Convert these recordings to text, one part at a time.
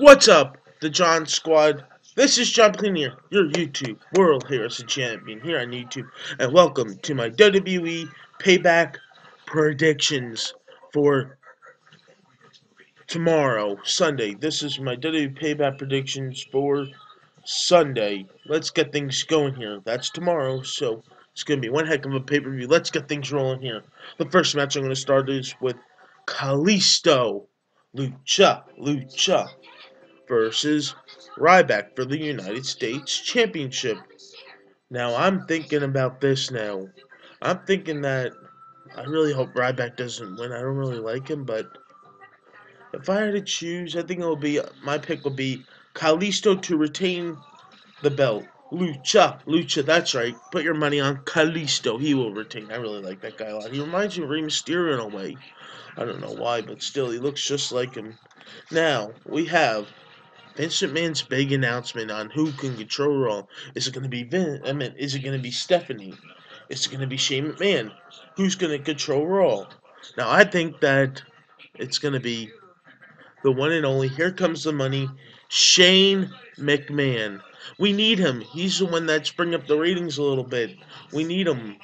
What's up, the John Squad? This is John Plinier, your YouTube World Heroes Champion here on YouTube, and welcome to my WWE Payback predictions for tomorrow, Sunday. This is my WWE Payback predictions for Sunday. Let's get things going here. That's tomorrow, so it's going to be one heck of a pay-per-view. Let's get things rolling here. The first match I'm going to start is with Kalisto Lucha, Lucha versus Ryback for the United States Championship. Now, I'm thinking about this now. I'm thinking that I really hope Ryback doesn't win. I don't really like him, but if I had to choose, I think it will be my pick will be Kalisto to retain the belt. Lucha, Lucha, that's right. Put your money on Kalisto. He will retain. I really like that guy a lot. He reminds me of Rey Mysterio in a way. I don't know why, but still, he looks just like him. Now, we have Vince McMahon's big announcement on who can control Raw. Is it going to be Vin? I mean, is it going to be Stephanie? Is it going to be Shane McMahon? Who's going to control Raw? Now, I think that it's going to be the one and only. Here comes the money. Shane McMahon. We need him. He's the one that's bringing up the ratings a little bit. We need him.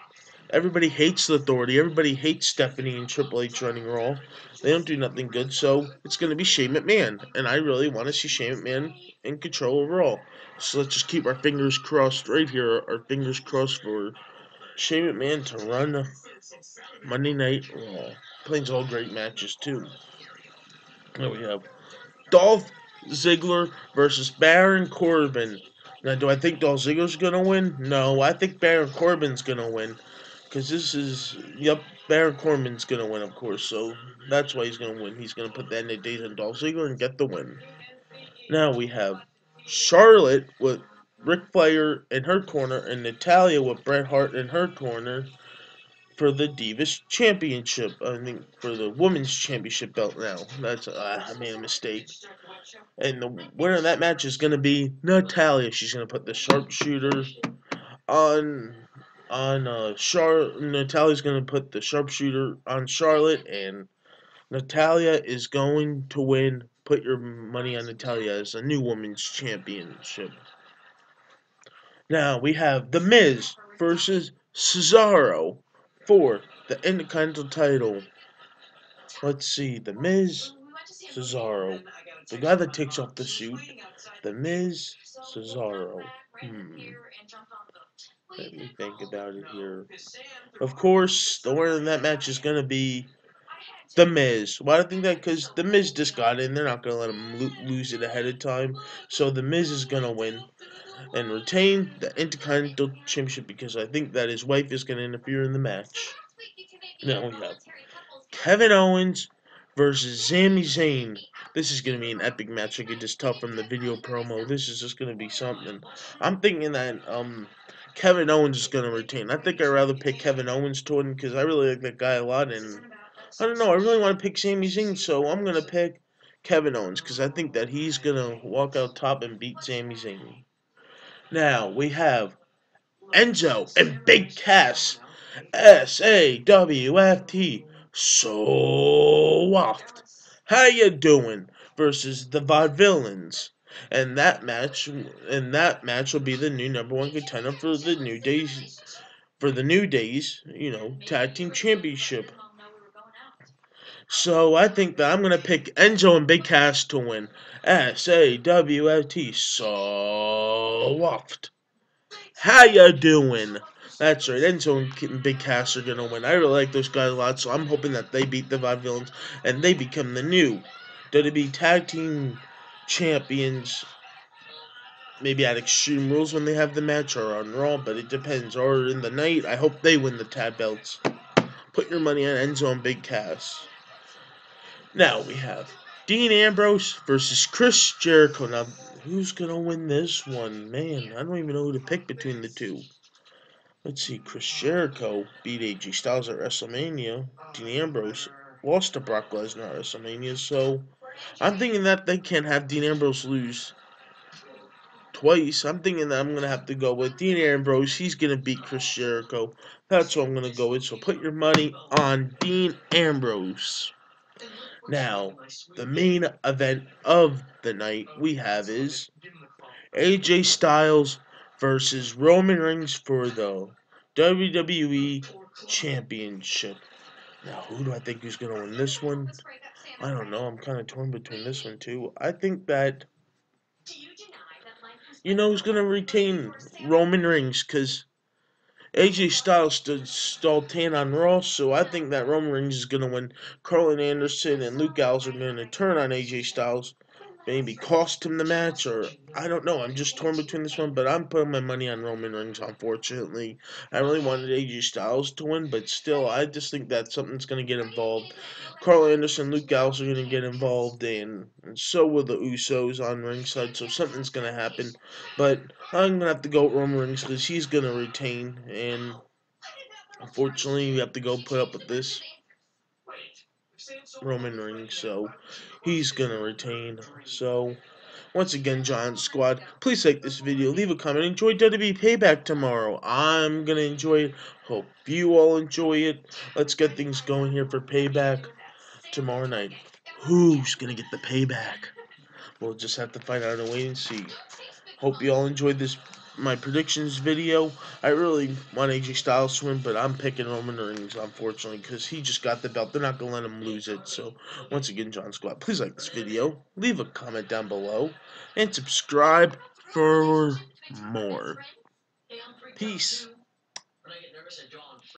Everybody hates the authority. Everybody hates Stephanie and Triple H running Raw. They don't do nothing good, so it's going to be Shane McMahon. And I really want to see Shane McMahon in control of Raw. So let's just keep our fingers crossed right here. Our fingers crossed for Shane McMahon to run Monday Night Raw. Plays all great matches, too. There we have Dolph Ziggler versus Baron Corbin. Now, do I think Dolph Ziggler's going to win? No, I think Baron Corbin's going to win. Because this is, yep, Baron Corbin's going to win, of course. So that's why he's going to win. He's going to put that End of Days on Dolph Ziggler and get the win. Now we have Charlotte with Ric Flair in her corner and Natalya with Bret Hart in her corner for the Divas Championship. I mean, for the Women's Championship belt now. That's, uh, I made a mistake. And the winner of that match is going to be Natalya. She's going to put the sharpshooter on on uh Char Natalya's gonna put the sharpshooter on Charlotte and Natalya is going to win. Put your money on Natalya as a new women's championship. Now we have The Miz versus Cesaro for the Intercontinental title. Let's see, The Miz, Cesaro. The guy that takes off the suit. The Miz, Cesaro. Hmm. Let me think about it here. Of course, the winner in that match is going to be The Miz. Why do I think that? Because The Miz just got in. They're not going to let him lo lose it ahead of time. So The Miz is going to win and retain the Intercontinental Championship because I think that his wife is going to interfere in the match. Now we have Kevin Owens versus Sami Zayn. This is going to be an epic match. I could just tell from the video promo. This is just going to be something. I'm thinking that um Kevin Owens is going to retain. I think I'd rather pick Kevin Owens to win because I really like that guy a lot. And I don't know. I really want to pick Sami Zayn, so I'm going to pick Kevin Owens because I think that he's going to walk out top and beat Sami Zayn. Now, we have Enzo and Big Cass. S-A-W-F-T. Soft. How you doing? Versus the Vaudevillains and that match and that match will be the new number one contender for the New Days for the New Days, you know, tag team championship. So I think that I'm gonna pick Enzo and Big Cass to win. S A W F T soft. How you doing? That's right, Enzo and Big Cass are gonna win. I really like those guys a lot, so I'm hoping that they beat the Vaudevillains and they become the new WWE Tag Team champions maybe at Extreme Rules when they have the match or on Raw, but it depends. Or in the night, I hope they win the tag belts. Put your money on Enzo and Big Cass. Now we have Dean Ambrose versus Chris Jericho. Now, who's going to win this one? Man, I don't even know who to pick between the two. Let's see. Chris Jericho beat AJ Styles at WrestleMania. Dean Ambrose lost to Brock Lesnar at WrestleMania, so I'm thinking that they can't have Dean Ambrose lose twice. I'm thinking that I'm going to have to go with Dean Ambrose. He's going to beat Chris Jericho. That's what I'm going to go with. So put your money on Dean Ambrose. Now, the main event of the night we have is AJ Styles versus Roman Reigns for the WWE Championship. Now, who do I think is going to win this one? I don't know. I'm kind of torn between this one, too. I think that, you know, who's going to retain Roman Reigns because AJ Styles stood stalled 10 on Raw, so I think that Roman Reigns is going to win. Carlin Anderson and Luke Gallows are going to turn on AJ Styles maybe cost him the match, or I don't know. I'm just torn between this one, but I'm putting my money on Roman Reigns, unfortunately. I really wanted AJ Styles to win, but still, I just think that something's going to get involved. Karl Anderson, Luke Gallows are going to get involved, and, and so will the Usos on ringside, so something's going to happen. But I'm going to have to go with Roman Reigns because he's going to retain, and unfortunately, we have to go put up with this. Roman Reigns, so he's gonna retain. So once again, John Squad, please like this video, leave a comment, enjoy WWE Payback tomorrow. I'm gonna enjoy it. Hope you all enjoy it. Let's get things going here for Payback tomorrow night. Who's gonna get the payback? We'll just have to find out and wait and see. Hope you all enjoyed this my predictions video. I really want AJ Styles to win, but I'm picking Roman Reigns, unfortunately, because he just got the belt. They're not going to let him lose it. So, once again, John Squad, please like this video, leave a comment down below, and subscribe for more. Peace.